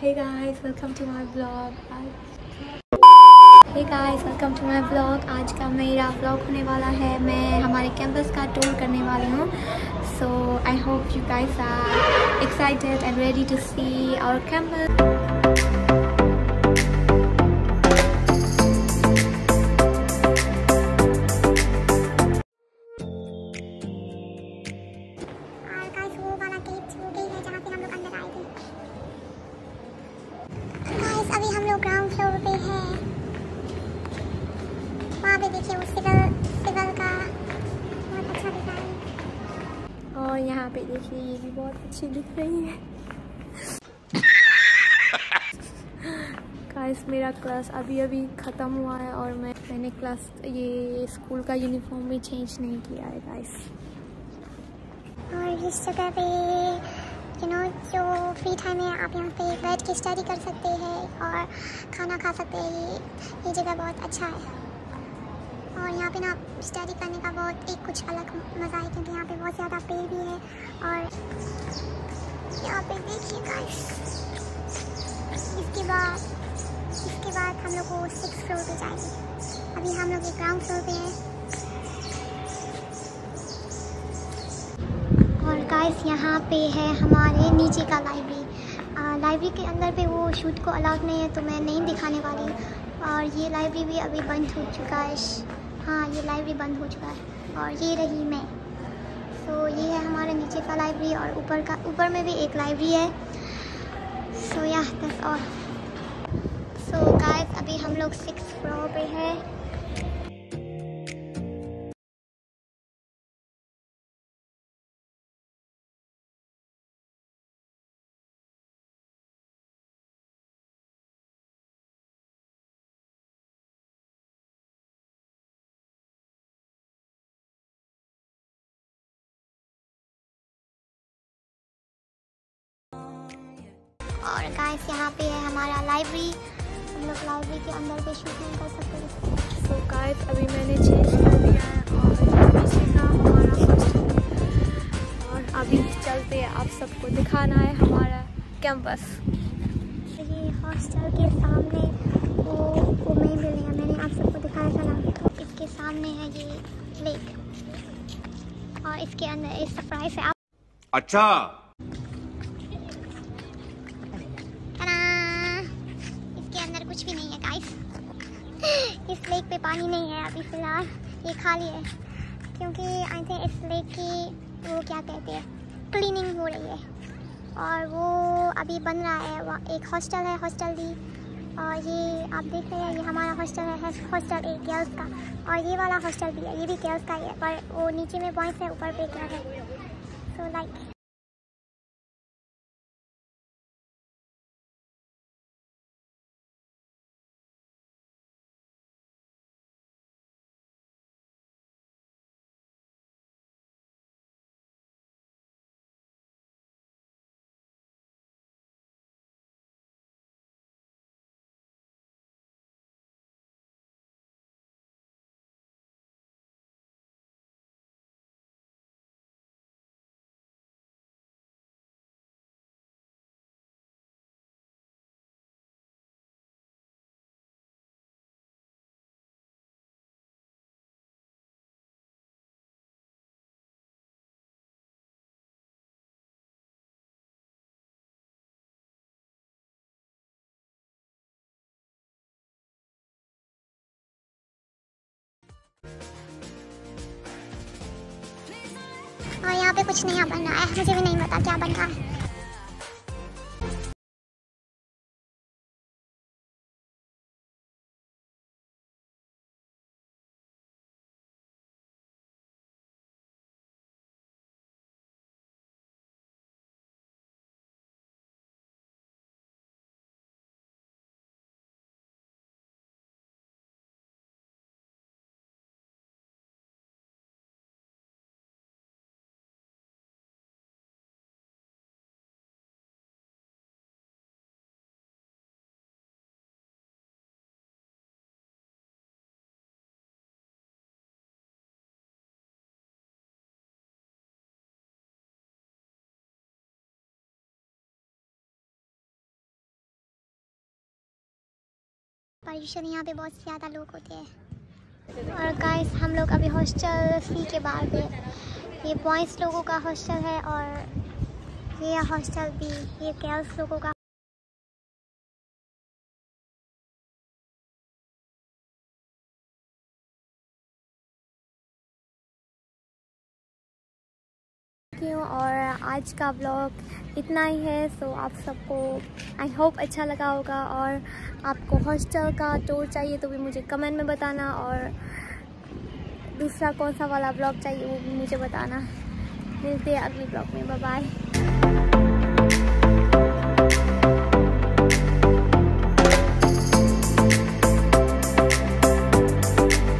Hey guys, welcome to my vlog. Hey guys, welcome to my vlog. आज का मेरा vlog होने वाला है मैं हमारे कैंपस का टूर करने वाली हूँ So I hope you guys are excited and ready to see our campus. देखिए वो सिविल सिविल का बहुत अच्छा दिख रहा है और यहाँ पे देखिए, ये भी बहुत अच्छी दिख रही है। गाइस मेरा क्लास अभी अभी ख़त्म हुआ है और मैं मैंने क्लास ये स्कूल का यूनिफॉर्म भी चेंज नहीं किया है गाइस और इस जगह पे यू नो जो फ्री टाइम है, आप यहाँ पे बैठ के स्टडी कर सकते हैं और खाना खा सकते हैं। ये ये जगह बहुत अच्छा है। और यहाँ पे ना स्टडी करने का बहुत एक कुछ अलग मज़ा है क्योंकि यहाँ पे बहुत ज़्यादा पेड़ भी है और यहाँ पे देखिए गाइस इसके बाद इसके बाद हम लोग को सिक्स फ्लोर पे जाएँगे। अभी हम लोग ग्राउंड फ्लोर पे हैं। और गाइस यहाँ पे है हमारे नीचे का लाइब्रेरी लाइब्रेरी के अंदर पे वो शूट को अलाउड नहीं है तो मैं नहीं दिखाने वाली। और ये लाइब्रेरी भी अभी बंद हो चुका है। हाँ ये लाइब्रेरी बंद हो चुका है। और ये रही मैं। सो so, ये है हमारे नीचे का लाइब्रेरी और ऊपर का ऊपर में भी एक लाइब्रेरी है। सो या दस और सो गाइस अभी हम लोग सिक्स फ्लोर पे हैं। और गाइस यहाँ पे है हमारा लाइब्रेरी हम लोग लाइब्रेरी के अंदर पे शूटिंग कर सकते। हैं सो गाइस अभी मैंने चेंज कर दिया है और पीछे का हमारा हॉस्टल और अभी चलते हैं आप सबको दिखाना है हमारा कैंपस ये हॉस्टल के सामने वो वो मेन बिल्डिंग है मैंने आप सबको दिखाया था ना। इसके सामने है ये लेक और इसके अंदर इस सरप्राइज़ है आप अच्छा। इस लेक पे पानी नहीं है अभी फ़िलहाल। ये खाली है। क्योंकि आई थिंक इस लेक की वो क्या कहते हैं क्लीनिंग हो रही है। और वो अभी बन रहा है। एक हॉस्टल है हॉस्टल भी और ये आप देख रहे हैं, ये हमारा हॉस्टल है हॉस्टल एक गर्ल्स का। और ये वाला हॉस्टल भी है, ये भी गर्ल्स का ही है, पर वो नीचे में बॉयज़ है, ऊपर पे क्या है। सो लाइक और यहाँ पे कुछ नहीं बन रहा है मुझे भी नहीं पता क्या बन रहा है। यूजली यहाँ पे बहुत ज़्यादा लोग होते हैं। और गाइस हम लोग अभी हॉस्टल सी के बाहर थे ये बॉयज़ लोगों का हॉस्टल है और ये हॉस्टल भी ये गर्ल्स लोगों का और आज का ब्लॉग इतना ही है सो आप सबको आई होप अच्छा लगा होगा और आपको हॉस्टल का टूर चाहिए तो भी मुझे कमेंट में बताना और दूसरा कौन सा वाला ब्लॉग चाहिए वो भी मुझे बताना। मिलते हैं अगली ब्लॉग में बाय